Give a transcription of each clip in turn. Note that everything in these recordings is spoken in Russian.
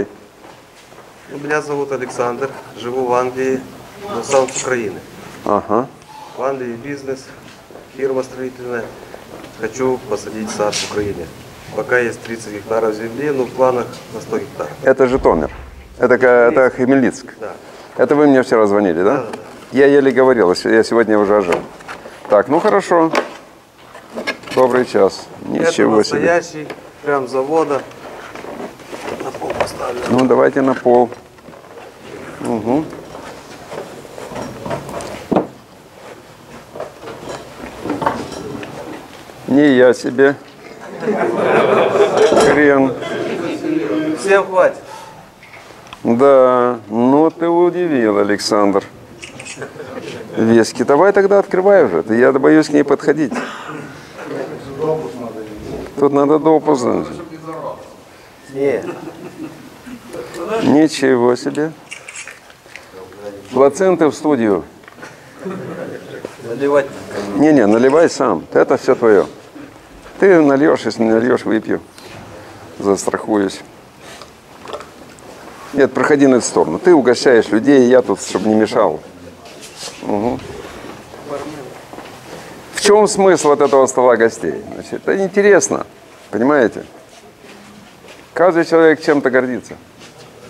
Ну, Меня зовут Александр, живу в Англии, но сам с Украины. ага. В Англии бизнес, фирма строительная. Хочу посадить сад в Украине. Пока есть 30 гектаров земли, но в планах на 100 гектаров. Это Житомир. Это, ка- это Хмельницк. Да. Это вы мне вчера звонили, да? Да, да, Я еле говорил, я сегодня уже ожил. Так, ну хорошо. Добрый час. Это Ничего себе. настоящий, прям с завода. Ну, давайте на пол. Угу. Не я себе. Хрен. Всем хватит. Да, ну ты удивил, Александр. Вески. Давай тогда открывай уже. Я боюсь к ней подходить. Тут надо допуск. Не, Ничего себе. Плаценты в студию. наливать. Не-не, наливай сам. Это все твое. Ты нальешь, если не нальешь, выпью. Застрахуюсь. Нет, проходи на эту сторону. Ты угощаешь людей, я тут, чтобы не мешал. Мгм. В чем смысл вот этого стола гостей? Значит, это интересно, понимаете? Каждый человек чем-то гордится.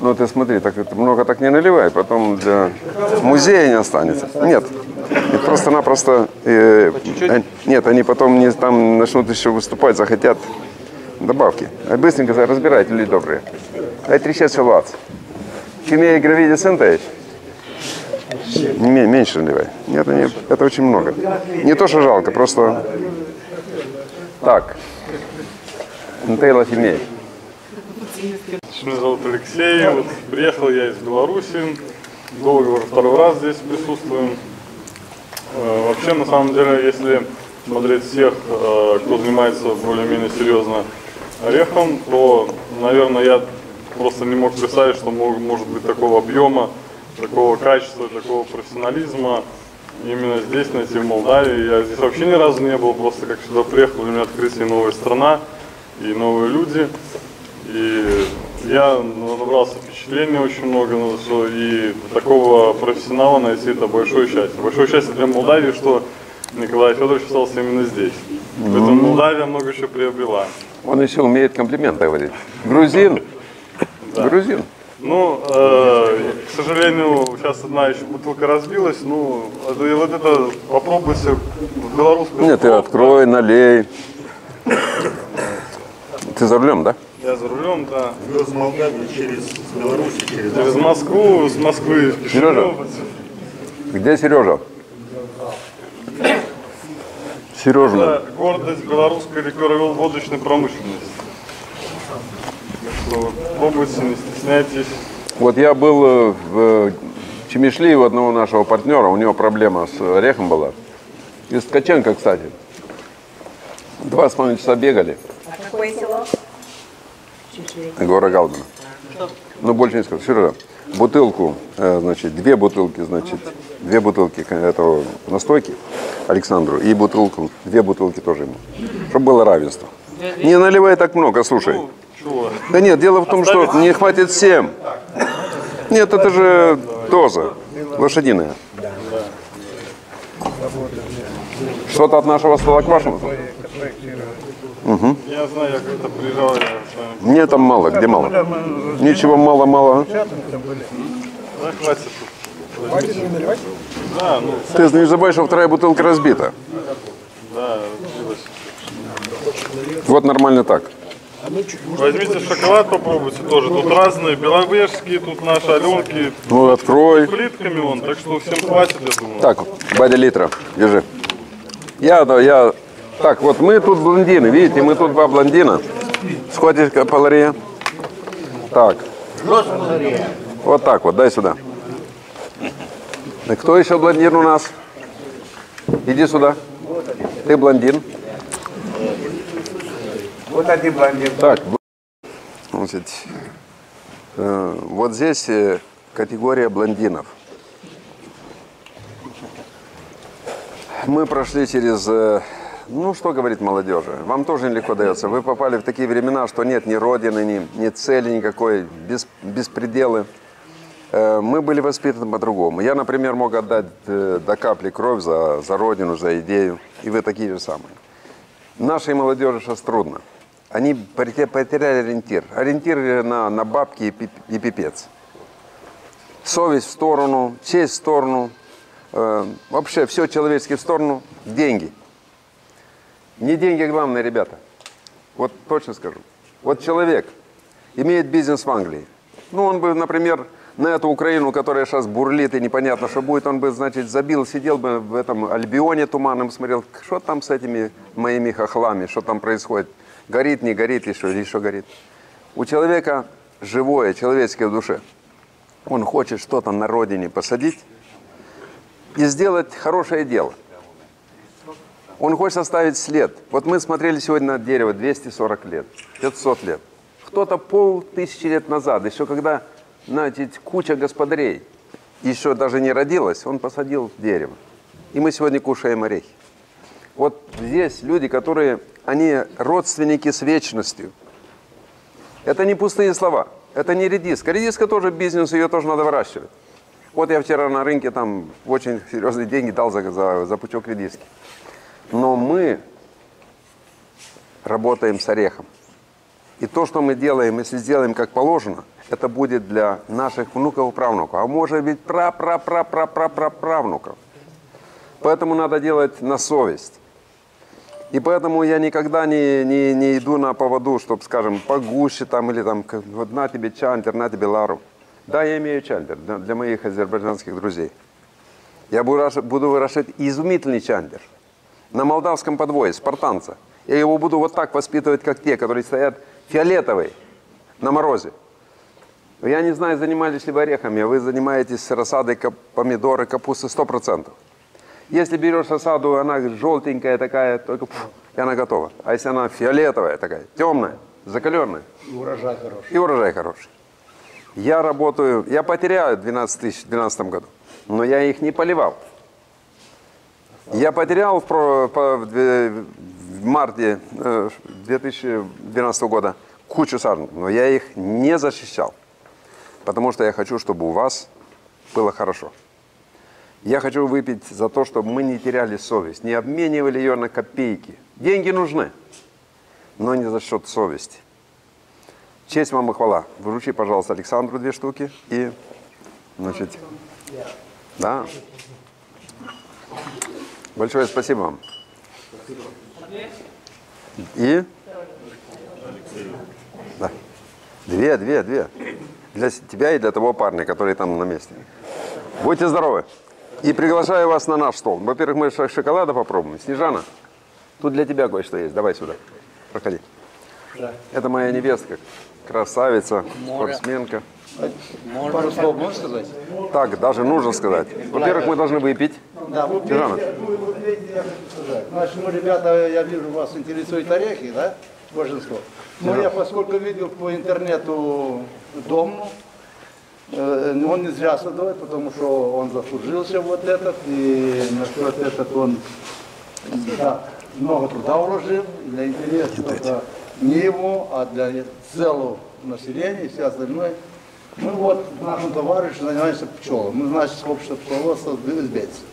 Ну ты смотри, так это много так не наливай, потом для музея не останется. Нет, просто-напросто, э, э, нет, они потом не там начнут еще выступать, захотят добавки. А быстренько разбирайте, люди добрые. Ай трещать салат. Кимея гравиди сентаешь? Не, меньше наливай. Нет, не, это очень много. Не то, что жалко, просто... Так. Нтейла фимей. Меня зовут Алексей, вот приехал я из Беларуси, долго уже второй раз здесь присутствуем. Э, Вообще, на самом деле, если смотреть всех, э, кто занимается более-менее серьезно орехом, то, наверное, я просто не мог представить, что может быть такого объема, такого качества, такого профессионализма именно здесь, найти в Молдавии. Я здесь вообще ни разу не был, просто как сюда приехал, для меня открытие новая страна и новые люди. И я набрался впечатлений очень много, ну, что и такого профессионала найти это большое счастье. Большое счастье для Молдавии, что Николай Федорович остался именно здесь. Поэтому Молдавия много чего приобрела. Он еще умеет комплименты говорить. Грузин. Грузин. Ну, э, к сожалению, сейчас одна еще бутылка разбилась. Ну, и вот это попробуйте в белорусскую Нет, ты открой, налей. Ты за рулем, да? Я за рулем, да. Вез Молдавию через Беларусь, через Через Москву, с Москвы в Сережа? Где Сережа? Сережа. Это гордость белорусской ликероводочной промышленности. Так что пробуйте, не стесняйтесь. Вот я был э, в Чемишли у одного нашего партнера, у него проблема с орехом была. Из Ткаченко, кстати. Два с половиной часа бегали. Какое село? Гора Галдина. Ну, больше не скажу. Сережа, бутылку, э, значит, две бутылки, значит, две бутылки этого настойки Александру и бутылку, две бутылки тоже ему. Чтобы было равенство. Не наливай так много, слушай. Чего? Да нет, дело в том, что не хватит всем. Нет, это же доза лошадиная. Что-то от нашего стола к вашему? Я знаю, я когда приезжал, я с вами. Мне там мало, где мало? Ничего мало-мало. Да, хватит тут. Да, ну, Ты не забывай, что вторая бутылка разбита. да, разбилась. Вот нормально так. Возьмите шоколад, попробуйте тоже. Тут разные, беловежские, тут наши аленки. Ну, открой. Плитками он, так что всем хватит, я думаю. Так, Бадя литра, держи. Я, да, я... Так, вот мы тут блондины, видите, мы тут два блондина. Сходишь к поларе. Так. Вот так вот, дай сюда. Да кто еще блондин у нас? Иди сюда. Ты блондин. Вот один блондин. Так, значит, э, вот здесь э, категория блондинов. Мы прошли через э, Ну, что говорить молодежи? Вам тоже нелегко дается. Вы попали в такие времена, что нет ни родины, ни, ни цели никакой, без, беспределы. Э, Мы были воспитаны по-другому. Я, например, мог отдать э, до капли кровь за, за родину, за идею. И вы такие же самые. Нашей молодежи сейчас трудно. Они поте- потеряли ориентир. Ориентир на, на бабки и, и пипец. Совесть в сторону, честь в сторону. э, вообще все человеческое в сторону. Деньги. Не деньги главное, ребята. Вот точно скажу. Вот человек имеет бизнес в Англии. Ну, он бы, например, на эту Украину, которая сейчас бурлит и непонятно, что будет, он бы, значит, забил, сидел бы в этом Альбионе туманном, смотрел, что там с этими моими хохлами, что там происходит. Горит, не горит, что, или что горит. У человека живое, человеческое в душе. Он хочет что-то на родине посадить и сделать хорошее дело. Он хочет оставить след. Вот мы смотрели сегодня на дерево 240 лет, 500 лет. Кто-то полтысячи лет назад, еще когда значит, куча господарей еще даже не родилась, он посадил дерево. И мы сегодня кушаем орехи. Вот здесь люди, которые, они родственники с вечностью. Это не пустые слова, это не редиска. Редиска тоже бизнес, ее тоже надо выращивать. Вот я вчера на рынке там очень серьезные деньги дал за, за, за пучок редиски. Но мы работаем с орехом. И то, что мы делаем, если сделаем как положено, это будет для наших внуков и правнуков. А может быть пра-пра-пра-пра-пра-пра-правнуков. Поэтому надо делать на совесть. И поэтому я никогда не, не, не иду на поводу, чтобы, скажем, погуще там или там, вот на тебе чантер, на тебе лару. Да, я имею чантер для, моих азербайджанских друзей. Я буду, буду выращивать изумительный чантер на молдавском подвое, спартанца. Я его буду вот так воспитывать, как те, которые стоят фиолетовые на морозе. Я не знаю, занимались ли вы орехами, а вы занимаетесь рассадой кап- помидоры, капусты 100%. Если берешь рассаду, она желтенькая такая, только пф, и она готова. А если она фиолетовая такая, темная, закаленная, И урожай хороший. и урожай хороший. Я работаю, я потеряю 12 тысяч в 2012 году, но я их не поливал. Я потерял в, про- по- в в марте э, 2012 года кучу саженцев, но я их не защищал, потому что я хочу, чтобы у вас было хорошо. Я хочу выпить за то, чтобы мы не теряли совесть, не обменивали ее на копейки. Деньги нужны, но не за счет совести. Честь вам и хвала. Вручи, пожалуйста, Александру две штуки и, значит, да. Большое спасибо вам. И? Да. Две, две, две. Для тебя и для того парня, который там на месте. Будьте здоровы. И приглашаю вас на наш стол. Во-первых, мы шоколада попробуем. Снежана, тут для тебя кое-что есть. Давай сюда. Проходи. Это моя невестка. Красавица, спортсменка. Пару слов можно сказать? Так, даже нужно сказать. Во-первых, мы должны выпить. Да, вот Снежана. видите, вы- вот видите, я хочу сказать. Значит, ну, ребята, я вижу, вас интересуют орехи, да, большинство. Но я, поскольку видел по интернету дом, э, он не зря создает, потому что он заслужился вот этот, и насчет этот он да, много труда вложил для интереса не его, а для целого населения и все остальное. Мы вот, нашим товарищем занимаемся пчелой. Мы, значит, общество пчеловодства избельцев.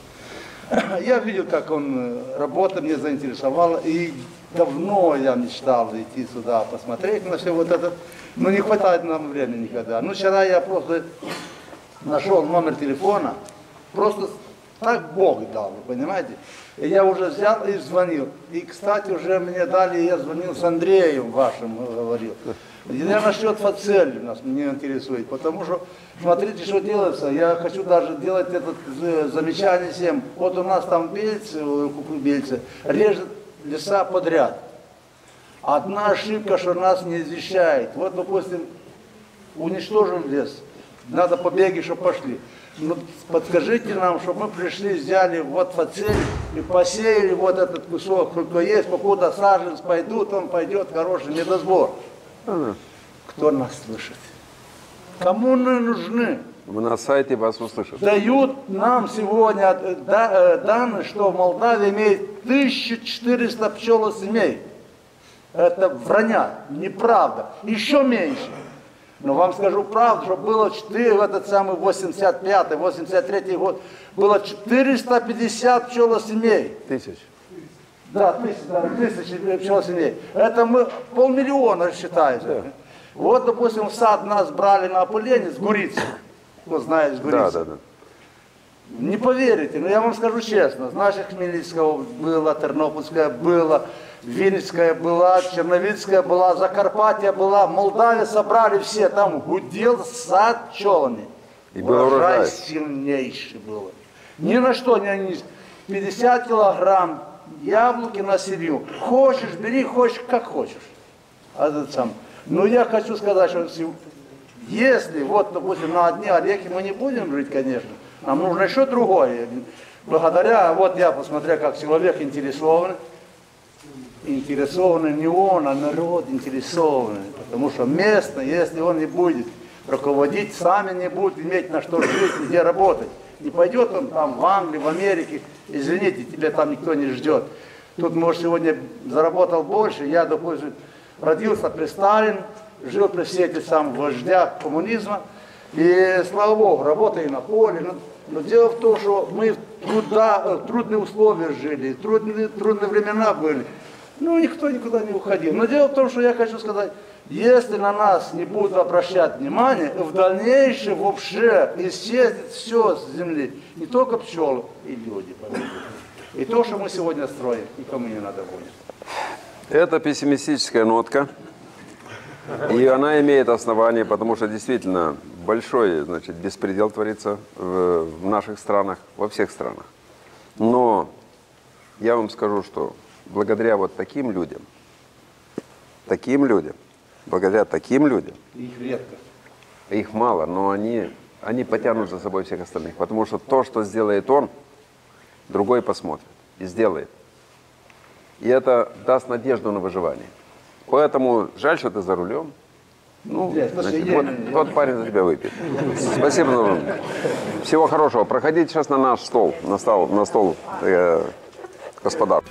Я видел, как он э, работа мне заинтересовала, и давно я мечтал идти сюда посмотреть на все вот это, но не хватает нам времени никогда. Ну, вчера я просто нашел номер телефона, просто так Бог дал, вы понимаете? И я уже взял и звонил. И, кстати, уже мне дали, я звонил с Андреем вашим, говорил. Я насчет фацель нас меня интересует, потому что смотрите, что делается. Я хочу даже делать это э, замечание всем. Вот у нас там бельцы, э, бельцы режет леса подряд. Одна ошибка, что нас не извещает. Вот, допустим, уничтожим лес, надо побеги, чтобы пошли. Ну, подскажите нам, чтобы мы пришли, взяли вот фацель и посеяли вот этот кусок, сколько есть, покуда саженец пойдут, он пойдет хороший медосбор. Кто нас слышит? Кому мы нужны? На сайте вас услышат. Дают нам сегодня э, э, данные, что в Молдавии имеет 1400 пчелосемей. Это вранья, неправда. Еще меньше. Но вам скажу правду, что было 4, в этот самый 85 83 год, было 450 пчелосемей. Тысяч. Да, тысяч, да, тысячи пчелосемей. Это мы полмиллиона считается. Вот, допустим, в сад нас брали на опыление с Гурицы. Ну, знаешь, с Да, Гурицы. да, да. Не поверите, но я вам скажу честно, наша Хмельницкого была, Тернопольская была, Винницкая была, Черновицкая была, Закарпатья была, Молдавия собрали все, там гудел сад пчелами. И был урожай. сильнейший был. Ни на что не они 50 килограмм яблоки на семью. Хочешь, бери, хочешь, как хочешь. А этот сам. Но я хочу сказать, что если, вот, допустим, на одни орехи мы не будем жить, конечно, нам нужно еще другое. Благодаря, вот я посмотрел, как человек интересованный, интересованный не он, а народ интересованный. Потому что местно, если он не будет руководить, сами не будут иметь на что жить, где работать. Не пойдет он там в Англию, в Америке, извините, тебя там никто не ждет. Тут, может, сегодня заработал больше, я, допустим, родился при Сталин, жил при все эти самых вождях коммунизма, и, слава Богу, работаю на поле. Но, но дело в том, что мы в труда, э, трудные условия жили, трудные, трудные времена были. Ну, никто никуда не уходил. Но дело в том, что я хочу сказать, если на нас не будут обращать внимание, в дальнейшем вообще исчезнет все с земли. Не только пчелы и люди. И то, что мы сегодня строим, никому не надо будет. Это пессимистическая нотка. И она имеет основание, потому что действительно большой значит, беспредел творится в, в наших странах, во всех странах. Но я вам скажу, что благодаря вот таким людям, таким людям, благодаря таким людям, Их редко. их мало, но они, они потянут за собой всех остальных. Потому что то, что сделает он, другой посмотрит и сделает. И это даст надежду на выживание. Поэтому жаль, что ты за рулем. Ну, слушай, значит, я- вот тот парень за тебя выпьет. Спасибо. Нурман. Всего хорошего. Проходите сейчас на наш стол, на стол, на стол э, господа.